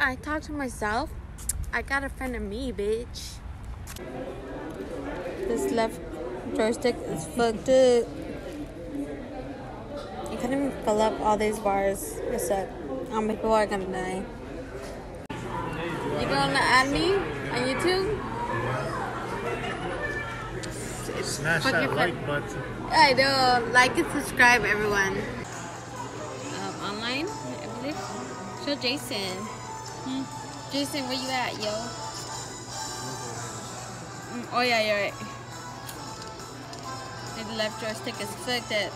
I talk to myself. I got a friend of me, bitch. This left joystick is fucked up. You couldn't even fill up all these bars. What's up? How many people are gonna die? You gonna add me on YouTube? Smash Fuck that like button. I know. Like and subscribe, everyone. Um, online, I believe. Show Jayson. Hmm. Jayson, where you at, yo? Mm, oh yeah, you're right. The left joystick is fucked it.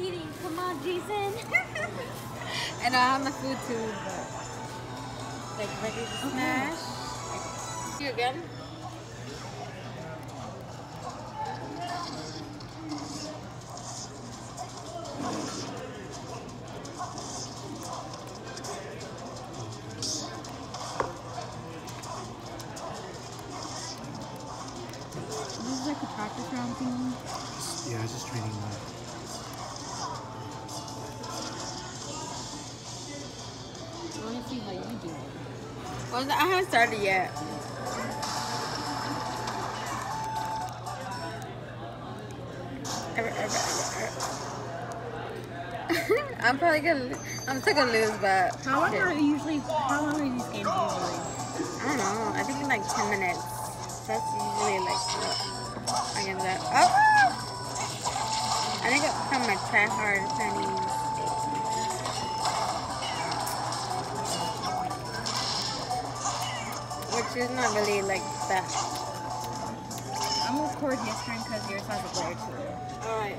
Eating. Come on, Jayson. and I have my food too, but like ready to smash. See you again? This is like a practice round thing. Yeah, I was just training that. I want to see how you do it. Well, I haven't started yet. I'm probably gonna. I'm still gonna lose, but How long are you usually? How long are these games usually? I don't know. I think in like 10 minutes. That's usually like what I get that. Oh! I think it's from my try hard Chinese. Which is not really like that. I'm gonna record turn because yours has a glare to it. Alright.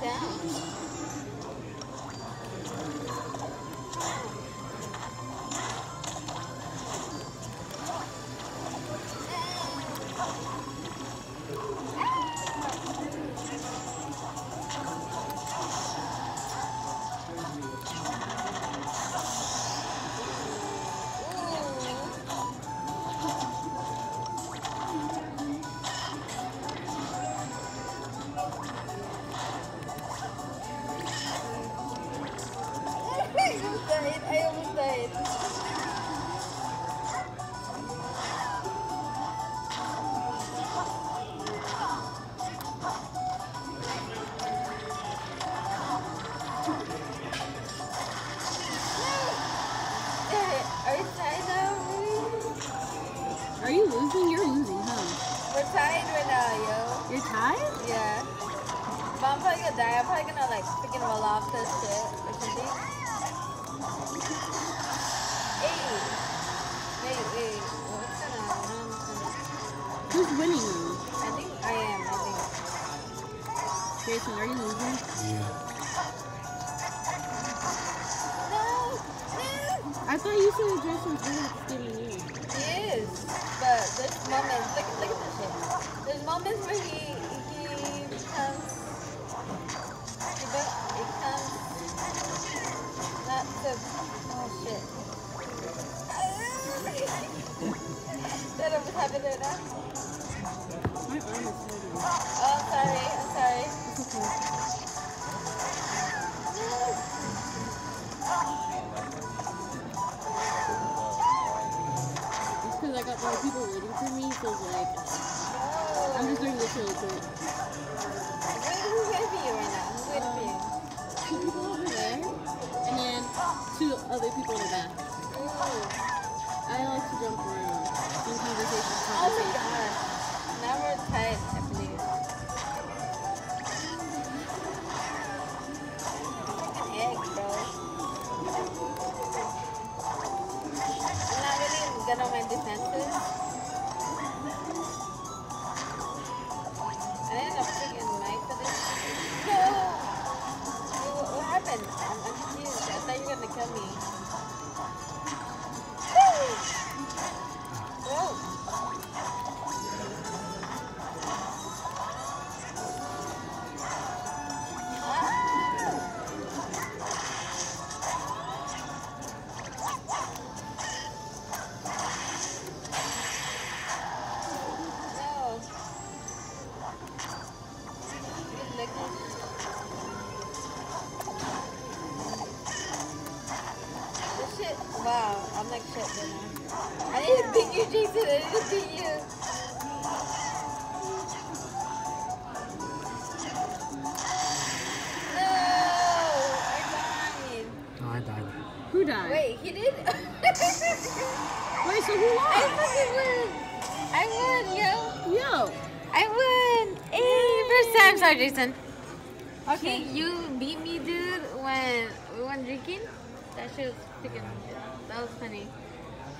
Yeah. Are you losing? You're losing, huh? We're tied right now, yo. You're tied? Yeah. But I'm probably gonna die. I'm probably gonna like freaking roll off this shit or something. Hey. Wait, wait. What's going on? Who's winning? I think I am. I think. Jayson, are you losing? Yeah. No! No! I thought you said Jayson's winning giving you. He is. But there's moments. Look, look at this shit. There's moments where he he becomes. He, be- becomes. Not so. Oh shit. that almost happened right now. My arm is hurting. Oh, oh sorry. I'm sorry. It's because people waiting for me, so like, I'm just doing this really quick. Who's waiting for you right now? Who's waiting for you? Two people over there, and then two other people in the back. Ooh. jump around. In conversation, Oh my. Now we're tight, I believe. Egg, bro. I'm Wow, I'm like shit right now. I need to beat you, Jayson. I need to beat you. No! I died. Oh, I died. Who died? Wait, he did? Wait, so who I won? fucking won! I won, yo! Yo. I won! Hey, first time, sorry, Jayson. Okay. He, you beat me, dude, when we went drinking. That shit was freaking. That was funny.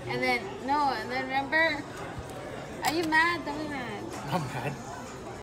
And then no, and then remember? Are you mad? Don't be mad. I'm mad.